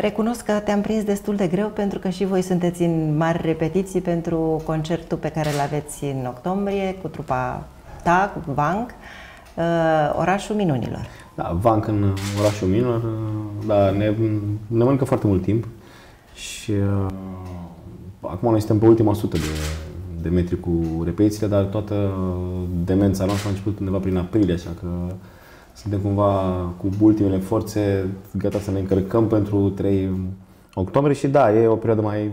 Recunosc că te-am prins destul de greu pentru că și voi sunteți în mari repetiții pentru concertul pe care îl aveți în octombrie cu trupa ta, cu Vanc, uh, Orașul Minunilor. Da, Vanc în Orașul Minunilor, uh, da, ne, ne mănâncă foarte mult timp și uh, acum noi suntem pe ultima sută de, de metri cu repetițiile, dar toată demența noastră a început undeva prin aprilie, așa că suntem cumva cu ultimele forțe gata să ne încărcăm pentru 3 octombrie și da, e o perioadă mai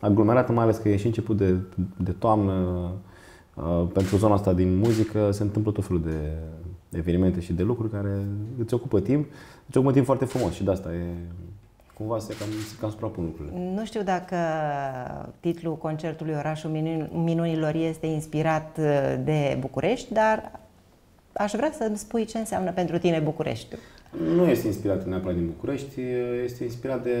aglomerată, mai ales că e și început de, de toamnă. Uh, pentru zona asta din muzică se întâmplă tot felul de evenimente și de lucruri care îți ocupă timp. Îți ocupă timp foarte frumos și de asta e cumva se cam, se cam suprapun lucrurile. Nu știu dacă titlul concertului Orașul Minunilor este inspirat de București, dar aș vrea să-mi spui ce înseamnă pentru tine București. Nu este inspirat neapărat din București, este inspirat de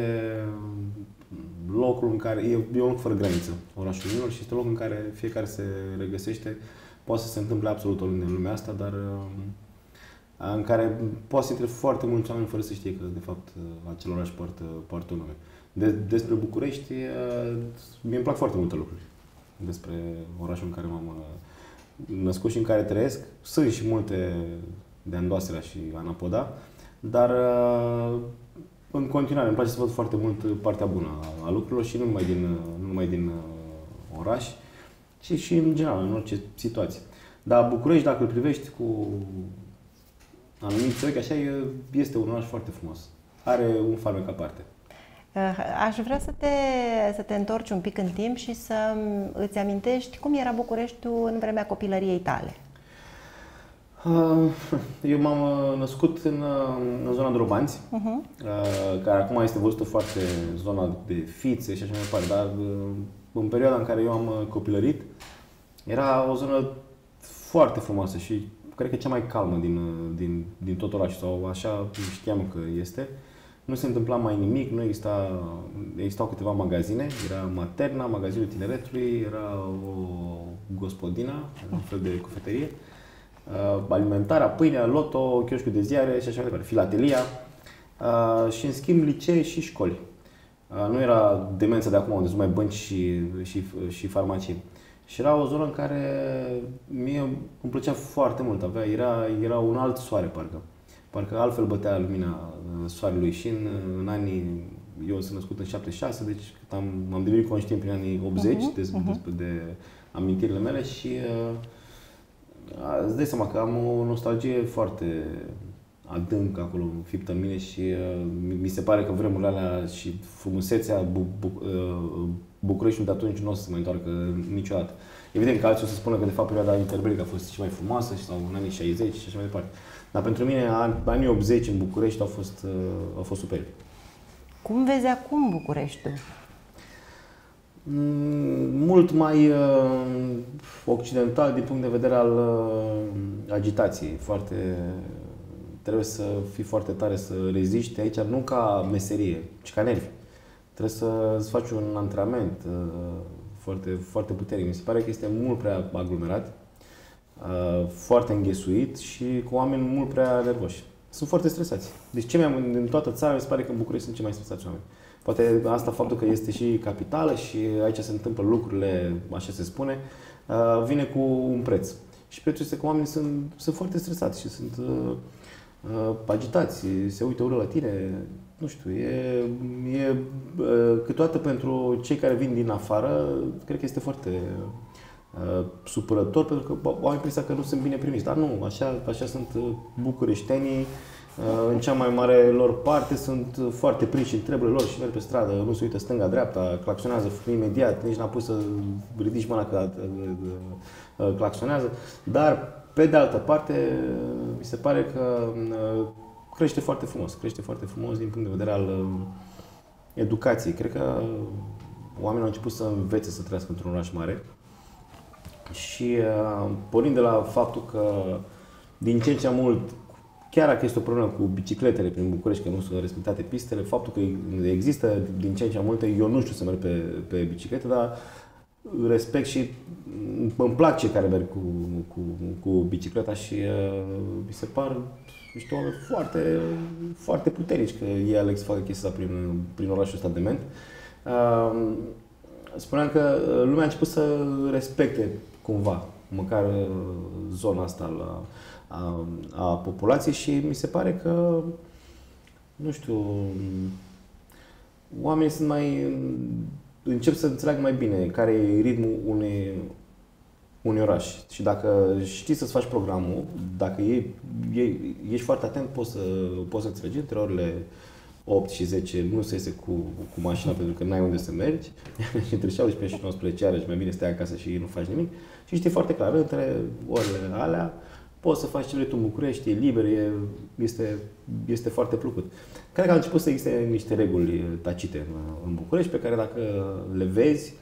locul în care e, e un loc fără graniță, orașul Minor, și este un loc în care fiecare se regăsește. Poate să se întâmple absolut oriunde în lumea asta, dar uh, în care poate să intre foarte mulți oameni fără să știe că, de fapt, uh, acel oraș poartă, poartă un nume. De, despre București, uh, mie îmi plac foarte multe lucruri despre orașul în care m-am născut și în care trăiesc. Sunt și multe de Andoasela și Anapoda, dar uh, în continuare îmi place să văd foarte mult partea bună a lucrurilor și nu numai din, nu numai din uh, oraș, ci și în general, în orice situație. Dar București, dacă îl privești cu anumiți ochi, așa, este un oraș foarte frumos. Are un farmec aparte. Eh, aș vrea să te, să te întorci un pic în timp și să îți amintești cum era Bucureștiul în vremea copilăriei tale. Ah, eu m-am uh, născut în, uh, în zona Drobanți, uh-huh. care acum este văzută foarte zona de fițe și așa mai departe, dar uh, în perioada în care eu am copilărit, era o zonă foarte frumoasă și cred că cea mai calmă din, din, din tot orașul, sau așa știam că este. Uh, nu se întâmpla mai nimic, nu exista, existau câteva magazine, era Materna, magazinul tineretului, era o gospodina, un fel de cofetărie, uh, alimentarea, pâinea, loto, chioșcul de ziare și așa mai departe, filatelia uh, și în schimb licee și școli. Uh, nu era demența de acum unde sunt mai bănci și, și, și farmacii. Și era o zonă în care mie îmi plăcea foarte mult, avea, era, era un alt soare parcă parcă altfel bătea lumina uh, soarelui și în, uh, în anii, eu sunt născut în 76, deci am, am devenit conștient prin anii 80 uh-huh, de, uh-huh. de, de amintirile mele și uh, îți dai seama că am o nostalgie foarte adânc acolo înfiptă în mine și uh, mi se pare că vremurile alea și frumusețea bu, bu, uh, Bucureștiului de atunci nu o să se mai întoarcă niciodată. Evident că alții o să spună că de fapt perioada interbelică a fost și mai frumoasă sau în anii 60 și așa mai departe. Dar pentru mine anii 80 în București au fost, uh, au fost superi. Cum vezi acum Bucureștiul? Mm, mult mai uh, occidental din punct de vedere al uh, agitației. Foarte, trebuie să fii foarte tare să reziști aici, nu ca meserie, ci ca nervi. Trebuie să faci un antrenament uh, foarte, foarte puternic. Mi se pare că este mult prea aglomerat Uh, foarte înghesuit și cu oameni mult prea nervoși. Sunt foarte stresați. Deci ce mai din toată țara mi se pare că în București sunt cei mai stresați oameni. Poate asta faptul că este și capitală și aici se întâmplă lucrurile, așa se spune, uh, vine cu un preț. Și prețul este că oamenii sunt, sunt foarte stresați și sunt uh, uh, agitați, se uită ură la tine, nu știu, e, e uh, câteodată pentru cei care vin din afară, cred că este foarte uh, supărător pentru că au impresia că nu sunt bine primiți. Dar nu, așa, așa sunt uh, bucureștenii, uh, în cea mai mare lor parte sunt foarte prinși în treburile lor și merg pe stradă, nu se uită stânga-dreapta, claxonează imediat, nici n-a pus să ridici mâna că uh, claxonează. Dar, pe de altă parte, mi se pare că crește foarte frumos, crește foarte frumos din punct de vedere al educației. Cred că oamenii au început să învețe să trăiască într-un oraș mare și uh, pornind de la faptul că din ce în ce mult, chiar dacă este o problemă cu bicicletele prin București, că nu sunt respectate pistele, faptul că există din ce în ce multe, eu nu știu să merg pe, pe bicicletă, dar respect și îmi plac cei care merg cu, cu, cu bicicleta și uh, mi se par niște oameni foarte, foarte puternici că ei aleg să facă chestia asta prin, prin orașul ăsta de ment. Uh, spuneam că lumea a început să respecte cumva, măcar uh, zona asta la, a, a populației și mi se pare că, nu știu, oamenii sunt mai încep să înțeleg mai bine care e ritmul unei, unui oraș. Și dacă știi să-ți faci programul, dacă e, e, ești foarte atent, poți să, poți să înțelegi între orele 8 și 10 nu se iese cu, cu mașina pentru că n-ai unde să mergi și între 17 și 19 și mai bine stai acasă și nu faci nimic și știi foarte clar, între orele alea poți să faci ce vrei tu în București, e liber, e, este, este foarte plăcut. Cred că au început să existe niște reguli tacite în, în București pe care dacă le vezi,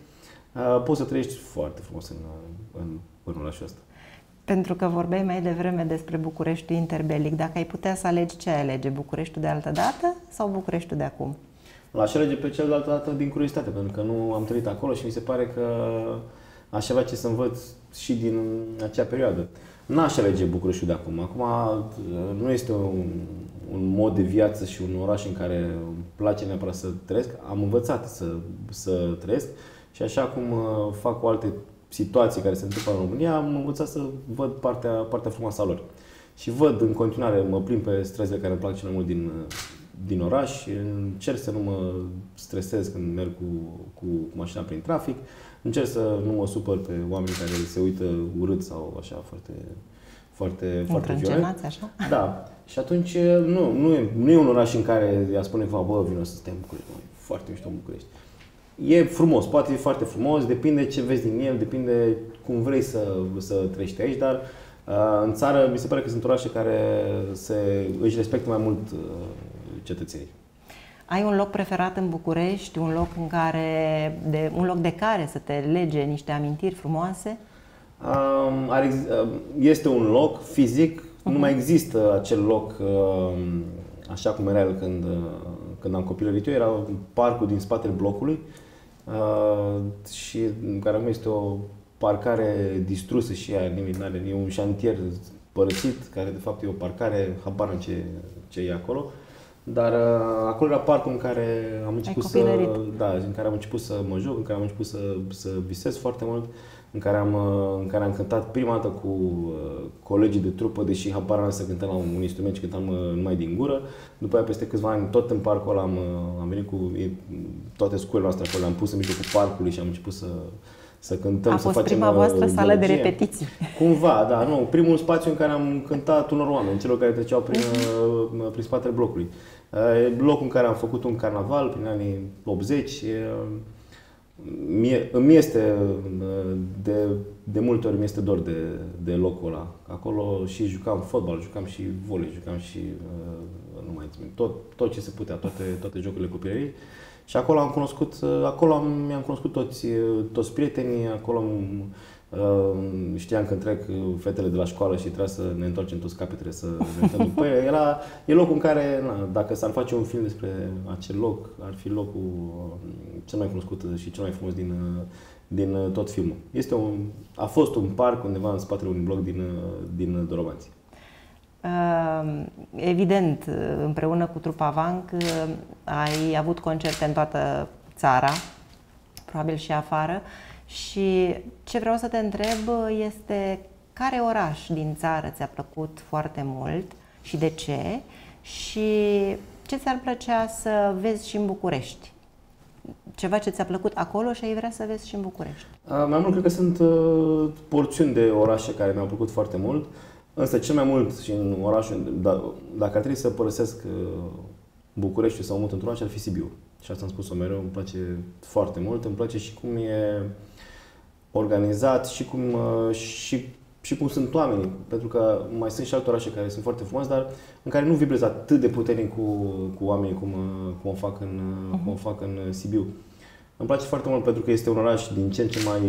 poți să trăiești foarte frumos în, în, în orașul ăsta. Pentru că vorbeai mai devreme despre Bucureștiul interbelic, dacă ai putea să alegi ce ai alege, Bucureștiul de altă dată sau Bucureștiul de acum? L-aș alege pe cel de altă dată din curiozitate, pentru că nu am trăit acolo și mi se pare că aș avea ce să învăț și din acea perioadă. N-aș alege Bucureștiul de acum. Acum nu este un, un mod de viață și un oraș în care îmi place neapărat să trăiesc. Am învățat să, să trăiesc și așa cum uh, fac cu alte situații care se întâmplă în România, am învățat să văd partea, partea frumoasă a lor. Și văd în continuare, mă plimb pe străzile care îmi plac cel mai mult din, din oraș, încerc să nu mă stresez când merg cu, cu, cu mașina prin trafic, încerc să nu mă supăr pe oamenii care se uită urât sau așa foarte, foarte, foarte violent. așa? Da. Și atunci nu, nu, e, nu e un oraș în care ea spune că bă, vină să stăm în București. Foarte mișto în București. E frumos, poate fi foarte frumos, depinde ce vezi din el, depinde cum vrei să, să trăiești aici, dar uh, în țară mi se pare că sunt orașe care se, își respectă mai mult uh, cetățenii. Ai un loc preferat în București, un loc în care, de, un loc de care să te lege niște amintiri frumoase? Um, are, este un loc fizic, uh-huh. nu mai există acel loc uh, așa cum era el când, uh, când am copilărit eu, era parcul din spatele blocului uh, și care acum este o parcare distrusă și ea, nimic, are, e un șantier părăsit, care de fapt e o parcare, habar în ce, ce e acolo. Dar uh, acolo era parcul în care am început să, da, în care am început să mă joc, în care am început să, să visez foarte mult, în care am, uh, în care am cântat prima dată cu uh, colegii de trupă, deși habar n să cântăm la un, un instrument și cântam uh, numai din gură. După aia, peste câțiva ani, tot în parcul ăla am, uh, am venit cu e, toate scurile noastre acolo, le-am pus în mijlocul parcului și am început să, să cântăm, A să facem prima uh, voastră sală de repetiții. Cumva, da, nu. Primul spațiu în care am cântat unor oameni, celor care treceau prin, mhm. prin spatele blocului. Locul în care am făcut un carnaval prin anii 80. Mie, îmi este, de, de multe ori mi este dor de, de locul ăla. Acolo și jucam fotbal, jucam și volei, jucam și, nu mai țin, tot, tot ce se putea, toate, toate jocurile copilării. Și acolo am cunoscut, acolo am, mi-am cunoscut toți, toți prietenii, acolo am, Ehm, știam că trec fetele de la școală și trebuie să ne întoarcem toți capetele să ne uităm după ele. Era, e locul în care, na, dacă s-ar face un film despre acel loc, ar fi locul mm, cel mai cunoscut și cel mai frumos din, din tot filmul. Este un, a fost un parc undeva în spatele unui bloc din, din Dorobanți. Ehm, evident, împreună cu trupa Vanc ai avut concerte în toată țara, probabil și afară. Și ce vreau să te întreb este care oraș din țară ți-a plăcut foarte mult și de ce? Și ce ți-ar plăcea să vezi și în București? Ceva ce ți-a plăcut acolo și ai vrea să vezi și în București? Mai mult cred că sunt uh, porțiuni de orașe care mi-au plăcut foarte mult. Însă cel mai mult și în orașul, da, dacă ar trebui să părăsesc uh, București sau mult într-un oraș, ar fi Sibiu. Și asta am spus-o mereu, îmi place foarte mult. Îmi place și cum e organizat și cum, uh, și, și cum sunt oamenii. Pentru că mai sunt și alte orașe care sunt foarte frumoase, dar în care nu vibrez atât de puternic cu, cu oamenii cum, uh, cum, o fac în, uh-huh. cum o fac în Sibiu. Îmi place foarte mult pentru că este un oraș din ce în ce mai,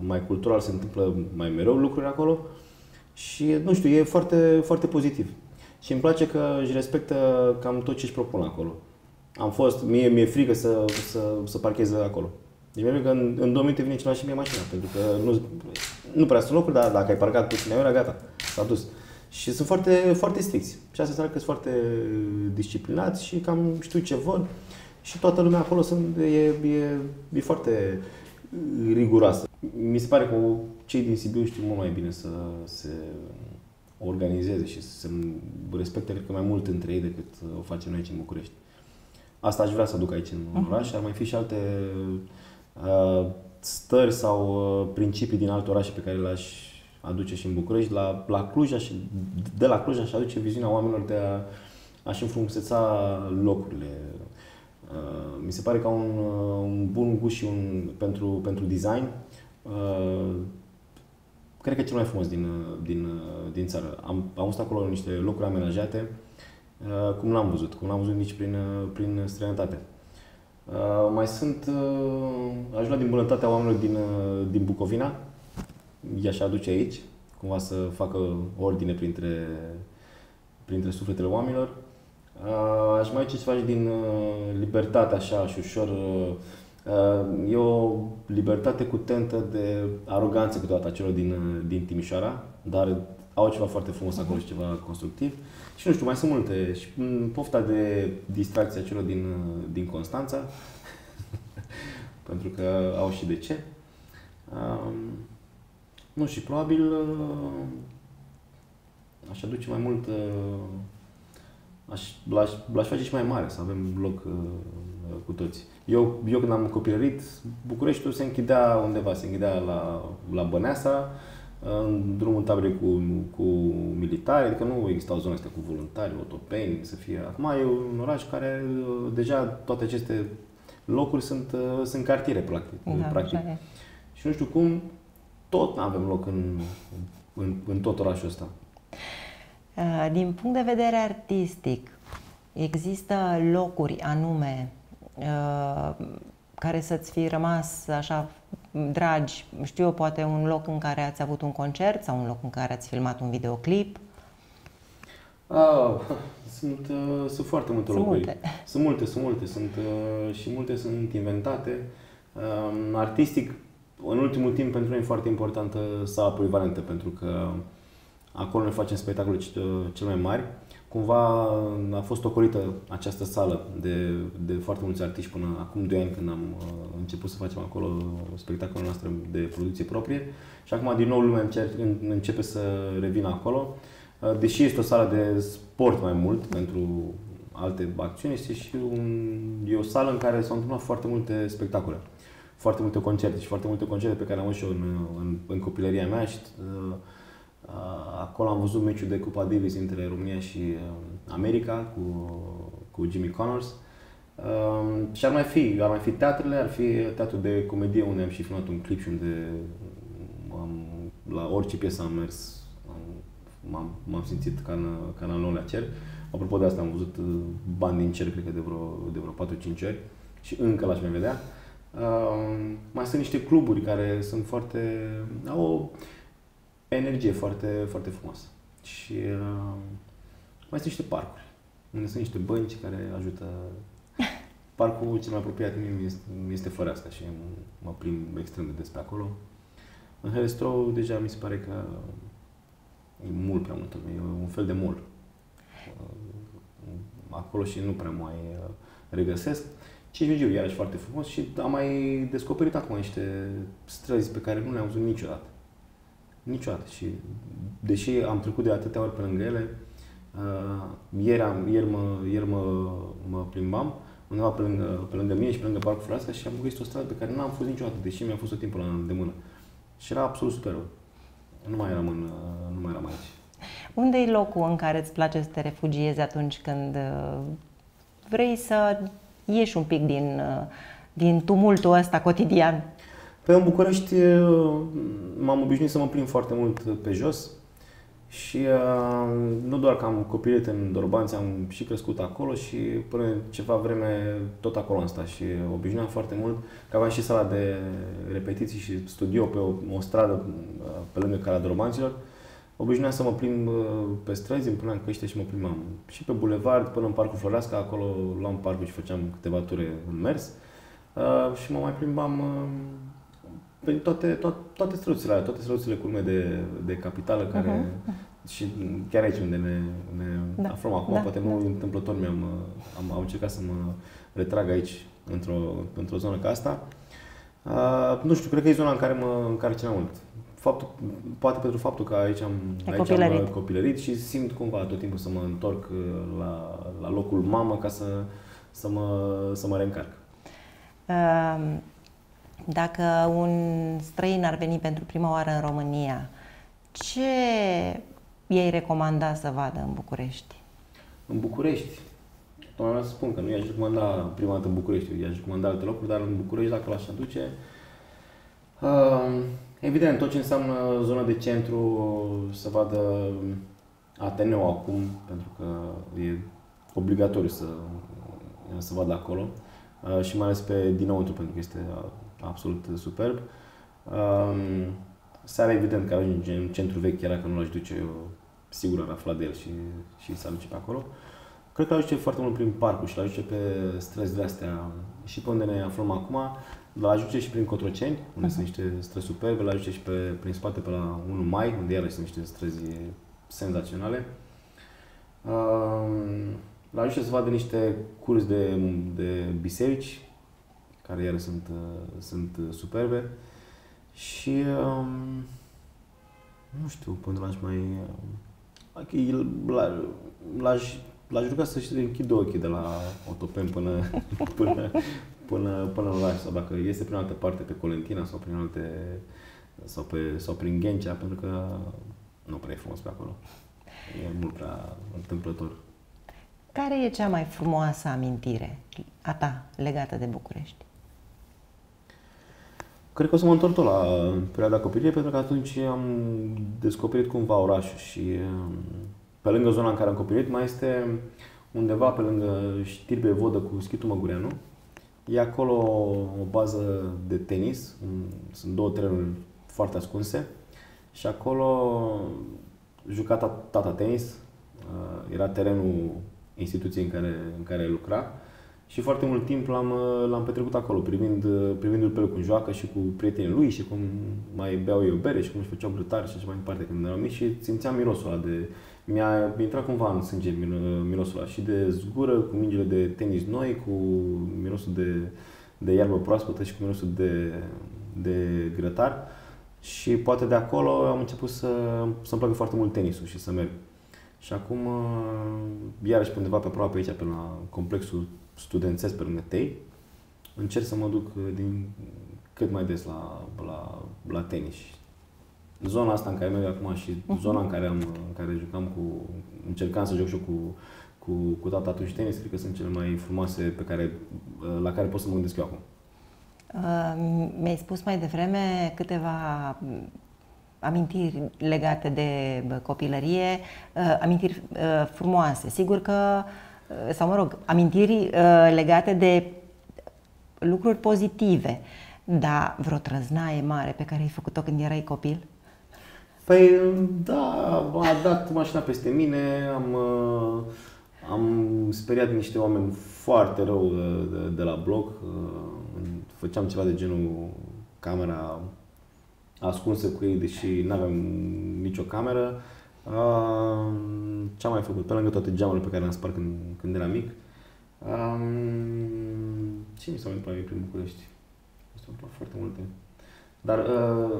mai cultural, se întâmplă mai mereu lucruri acolo și, nu știu, e foarte, foarte pozitiv. Și îmi place că își respectă cam tot ce își propun acolo. Am fost, mie mi-e frică să, să, să parchez acolo. E bine că în, în două minute vine cineva și mie mașina, pentru că nu, nu prea sunt locuri, dar dacă ai parcat puțin ora, gata, s-a dus. Și sunt foarte, foarte stricți. Și asta înseamnă că sunt foarte disciplinați și cam știu ce vor. Și toată lumea acolo sunt, e, e, e foarte riguroasă. Mi se pare că cei din Sibiu știu mult mai bine să se organizeze și să se respecte, cred că, mai mult între ei decât o facem noi aici în București. Asta aș vrea să aduc aici în uh-huh. oraș. Ar mai fi și alte uh, stări sau uh, principii din alte orașe pe care le-aș aduce și în București. La, la Cluj, aș, de la Cluj aș aduce viziunea oamenilor de a aș înfrumuseța locurile. Uh, mi se pare că au un, uh, un bun gust și un, pentru, pentru design. Uh, cred că e cel mai frumos din, din, din țară. Am, am văzut acolo niște locuri amenajate uh, cum n-am văzut, cum n-am văzut nici prin, prin străinătate. Uh, mai sunt, uh, aș lua din bunătatea oamenilor din, din Bucovina, i-aș aduce aici, cumva să facă ordine printre, printre sufletele oamenilor. Aș mai ce să faci din libertate așa și ușor E o libertate cu tentă de aroganță câteodată a celor din, din Timișoara, dar au ceva foarte frumos acolo și ceva constructiv. Și nu știu, mai sunt multe. Și pofta de distracție a celor din, din Constanța, pentru că au și de ce. Um, nu și probabil uh, aș aduce mai mult, uh, aș, l-aș, l-aș face și mai mare, să avem loc uh, cu toți. Eu, eu când am copilărit, Bucureștiul se închidea undeva, se închidea la, la Băneasa, în drumul tabere cu, cu militari, adică nu existau zone astea cu voluntari, otopeni, să fie. Acum e un oraș care deja toate aceste locuri sunt, sunt cartiere, practic. Da, practic. Și nu știu cum, tot nu avem loc în, în, în tot orașul ăsta. Din punct de vedere artistic, există locuri anume Uh, care să-ți fi rămas așa dragi, știu eu, poate un loc în care ați avut un concert sau un loc în care ați filmat un videoclip? Ah, sunt, uh, sunt foarte multe sunt locuri. Multe. Sunt multe, sunt multe. Sunt, uh, și multe sunt inventate. Uh, artistic, în ultimul timp, pentru noi e foarte importantă sala polivalentă, pentru că acolo ne facem spectacole cel mai mari. Cumva a fost ocolită această sală de, de foarte mulți artiști până acum 2 ani când am uh, început să facem acolo spectacolul noastră de producție proprie și acum din nou lumea începe să revină acolo. Uh, deși este o sală de sport mai mult pentru alte acțiuni, este și un, e o sală în care s-au întâmplat foarte multe spectacole, foarte multe concerte și foarte multe concerte pe care am avut și eu în, în, în copilăria mea și uh, Acolo am văzut meciul de Cupa Davis între România și America cu, cu Jimmy Connors. Um, și ar mai fi, ar mai fi teatrele, ar fi teatru de comedie unde am și filmat un clip și unde am, la orice piesă am mers, m-am, m-am simțit ca în, ca în al nouălea cer. Apropo de asta am văzut bani din cer, cred că de vreo, de vreo 4-5 ori și încă l-aș mai vedea. Uh, mai sunt niște cluburi care sunt foarte... au o, energie foarte, foarte frumoasă. Și uh, mai sunt niște parcuri, unde sunt niște bănci care ajută. Parcul cel mai apropiat mie este, este Floreasca și mă plimb extrem de des pe acolo. În Helestro deja mi se pare că e mult prea multă e un fel de mol. Uh, acolo și nu prea mai uh, regăsesc. Cismigiu, iarăși foarte frumos și am mai descoperit acum niște străzi pe care nu le-am văzut niciodată. Niciodată. Și deși am trecut de atâtea ori pe lângă ele, uh, ieri, am, ieri, mă, ieri mă, mă plimbam undeva pe lângă, pe lângă mine și pe lângă Parcul Frasca și am găsit o stradă pe care n-am fost niciodată, deși mi-a fost tot timpul la îndemână. Și era absolut super. Nu mai eram, în, nu mai eram aici. Unde e locul în care îți place să te refugiezi atunci când uh, vrei să ieși un pic din, uh, din tumultul ăsta cotidian? Păi în București m-am obișnuit să mă plimb foarte mult pe jos și uh, nu doar că am copilărit în Dorbanți, am și crescut acolo și până ceva vreme tot acolo am stat și obișnuiam foarte mult că aveam și sala de repetiții și studio pe o, o stradă pe lângă calea Dorbanților. Obișnuiam să mă plimb pe străzi, îmi puneam căște și mă plimbam și pe bulevard până în Parcul Floreasca, acolo luam parcul și făceam câteva ture în mers. Uh, și mă mai plimbam uh, pe toate, toate, toate străduțele toate străduțele curme de, de capitală care uh-huh. și chiar aici unde ne, ne da. aflăm acum, da. poate nu da. întâmplător mi-am am, am încercat să mă retrag aici într-o, într-o zonă ca asta. Uh, nu știu, cred că e zona în care mă încarc cel mai mult. Faptul, poate pentru faptul că aici am, aici copilărit. am copilărit și simt cumva tot timpul să mă întorc la, la locul mamă ca să, să, mă, să mă reîncarc. Uh, dacă un străin ar veni pentru prima oară în România, ce ei recomanda să vadă în București? În București? Tocmai să spun că nu i-aș recomanda prima dată în București, i-aș recomanda alte locuri, dar în București, dacă l-aș aduce, uh, evident, tot ce înseamnă zona de centru, să vadă Ateneu acum, pentru că e obligatoriu să, să vadă acolo uh, și mai ales pe dinăuntru, pentru că este absolut superb. Um, seara, evident, că ajunge în centru vechi, chiar dacă nu l-aș duce, eu sigur ar afla de el și, și să duce pe acolo. Cred că l ajuce foarte mult prin parcul și l ajuce pe străzile astea și pe unde ne aflăm acum. L ajuce și prin Cotroceni, unde uh-huh. sunt niște străzi superbe, l ajuce și pe, prin spate pe la 1 mai, unde iarăși sunt niște străzi senzaționale. Uh, l ajuce să vadă niște curți de, de biserici, care iară sunt, uh, sunt uh, superbe. Și um, nu știu, până l-aș mai... Uh, l-aș, l-aș ruga să-și închidă ochii de la Otopen până, până, până, până în oraș, sau dacă este prin altă parte, pe Colentina sau prin alte sau, pe, sau prin Ghencea, pentru că nu prea e frumos pe acolo. E mult prea întâmplător. Care e cea mai frumoasă amintire a ta legată de București? Cred că o să mă întorc tot la perioada copilăriei, pentru că atunci am descoperit cumva orașul și um, pe lângă zona în care am copilărit mai este undeva pe lângă Știrbe Vodă cu Schitul Măgureanu. E acolo o bază de tenis, sunt două terenuri foarte ascunse și acolo juca tata tenis, uh, era terenul instituției în care, în care lucra și foarte mult timp l-am, uh, l-am petrecut acolo, privind, uh, privindu-l pe el cum joacă și cu prietenii lui și cum mai beau eu bere și cum își făceau brutari și așa mai departe când eram mic și simțeam mirosul ăla de... Mi-a intrat cumva în sânge mirosul ăla și de zgură, cu mingile de tenis noi, cu mirosul de, de iarbă proaspătă și cu mirosul de, de grătar. Și poate de acolo am început să, să-mi placă foarte mult tenisul și să merg. Și acum, uh, iarăși pe undeva pe aproape aici, pe la complexul studențesc pe lângă tei, încerc să mă duc uh, din cât mai des la, la, la tenis. Zona asta în care merg acum și uh-huh. zona în care, am, în care jucam cu, încercam să joc și cu, cu, cu tata atunci tenis, cred că sunt cele mai frumoase pe care, uh, la care pot să mă gândesc eu acum. Uh, mi-ai spus mai devreme câteva mm, amintiri legate de copilărie, uh, amintiri uh, frumoase. Sigur că uh, Uh, sau mă rog, amintiri uh, legate de lucruri pozitive, dar vreo trăznaie mare pe care ai făcut-o când erai copil? Păi, da, a dat mașina peste mine, am, uh, am speriat niște oameni foarte rău de, de, de la bloc, făceam ceva de genul camera ascunsă cu ei, deși nu aveam nicio cameră. Uh, ce am mai făcut? Pe lângă toate geamurile pe care le-am spart când, când eram mic. Um, ce mi s-a mai întâmplat prin București? Mi s-au întâmplat foarte multe. Dar uh,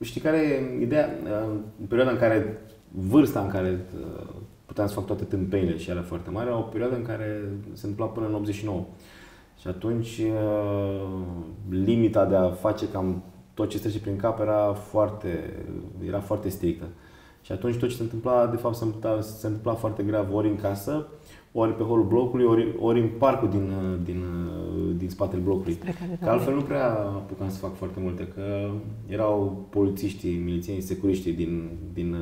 știi care e ideea? Uh, în perioada în care, vârsta în care uh, puteam să fac toate tâmpenile și ele foarte mari, era o perioadă în care se întâmpla până în 89. Și atunci uh, limita de a face cam tot ce trece prin cap era foarte, era foarte strictă. Și atunci tot ce se întâmpla, de fapt, se întâmpla, se întâmpla foarte grav ori în casă, ori pe holul blocului, ori, ori în parcul din, din, din spatele blocului. Că altfel nu prea apucam să fac foarte multe, că erau polițiștii, milițienii, securiștii din, din,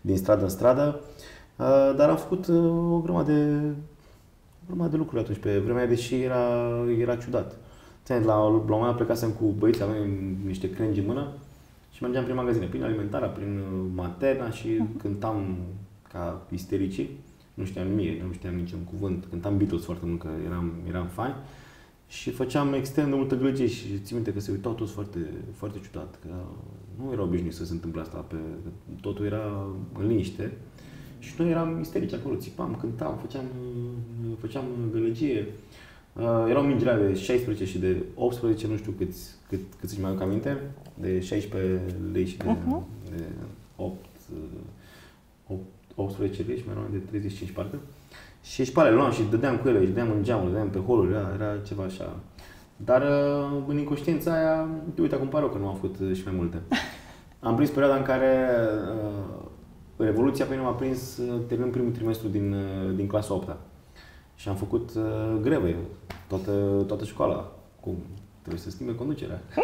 din stradă în stradă, dar am făcut o grămadă de, o grămadă de lucruri atunci pe vremea, deși era, era ciudat. La, la un moment plecasem cu băieți, aveam niște crengi în mână și mergeam prin magazine, prin alimentarea, prin uh, materna și uh-huh. cântam ca istericii. Nu știam nimic, nu știam niciun cuvânt. Cântam Beatles foarte mult, că eram, eram fan. și făceam extrem de multă gălăgie și țin minte că se uitau toți foarte, foarte ciudat, că nu erau obișnuiți să se întâmple asta, pe, totul era în liniște și noi eram isterici acolo, țipam, cântam, făceam, făceam gălăgie. Uh, erau mingile de 16 și de 18, nu știu câți, cât, cât își mai aduc aminte, de 16 lei și de, uh-huh. de 8, 8, 18 lei și mai erau de 35 parcă. Și șpale luam și dădeam cu ele, și dădeam în geamul, dădeam pe holuri, era, era ceva așa. Dar uh, în inconștiența aia, uite, acum pare că nu am făcut uh, și mai multe. Am prins perioada în care uh, Revoluția pe mine m-a prins uh, terminând primul trimestru din, uh, din clasa 8 -a. Și am făcut uh, greve toată, toată școala. Cum? Trebuie să schimbe conducerea. că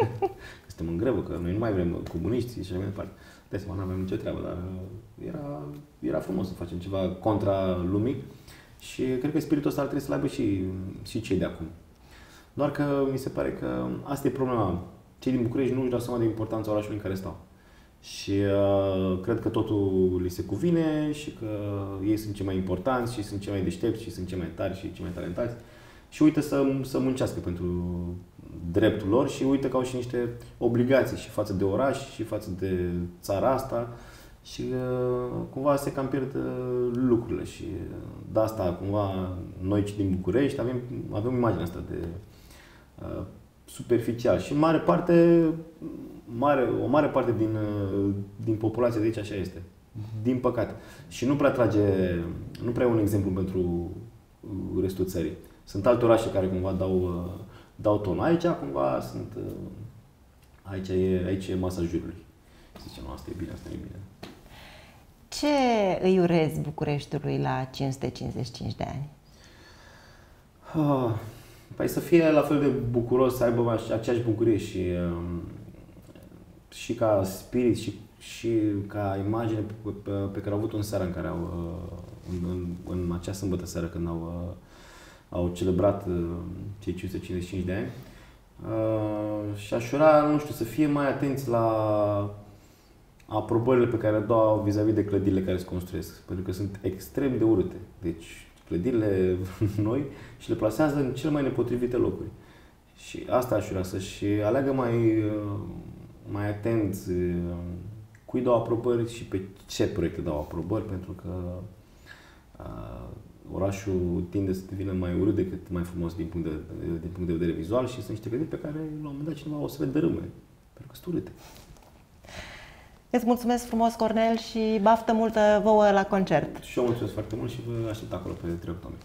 suntem în grevă, că noi nu mai vrem comuniștii și așa mai departe. De seama, nu avem nicio treabă, dar uh, era, era frumos să facem ceva contra lumii. Și cred că spiritul ăsta ar trebui să-l aibă și, și cei de acum. Doar că mi se pare că asta e problema. Cei din București nu își dau seama de importanța orașului în care stau. Și uh, cred că totul li se cuvine și că ei sunt cei mai importanți și sunt cei mai deștepți și sunt cei mai tari și cei mai talentați. Și uită să, să muncească pentru dreptul lor și uită că au și niște obligații și față de oraș și față de țara asta și uh, cumva se cam pierd uh, lucrurile și uh, de asta cumva noi din București avem, avem imaginea asta de uh, superficial și în mare parte mare, o mare parte din, uh, din populația de aici așa este. Din păcate. Și nu prea trage, nu prea e un exemplu pentru uh, restul țării. Sunt alte orașe care cumva dau, uh, dau ton. Aici cumva sunt, aici e, aici e masa jurului. Zice, nu, asta e bine, asta e bine. Ce îi urezi Bucureștiului la 555 de ani? Ah, păi să fie la fel de bucuros, să aibă aceeași bucurie și um, și ca spirit și, și ca imagine pe, pe, pe care au avut-o în seara în care au, uh, în, în, în acea sâmbătă seară când au, uh, au celebrat uh, cei 555 de ani. Și aș ura, nu știu, să fie mai atenți la aprobările pe care le dau vis-a-vis de clădirile care se construiesc, pentru că sunt extrem de urâte. Deci, clădirile noi și le plasează în cele mai nepotrivite locuri. Și asta aș vrea să-și aleagă mai, mai atenți uh, cui dau aprobări și pe ce proiecte dau aprobări, pentru că uh, orașul tinde să devină mai urât decât mai frumos din punct de, din punct de vedere vizual și sunt niște clădiri pe care la un moment dat cineva o să le dărâme, pentru că sunt urâte. Îți mulțumesc frumos, Cornel, și baftă multă vouă la concert. Și eu mulțumesc foarte mult și vă aștept acolo pe 3 octombrie.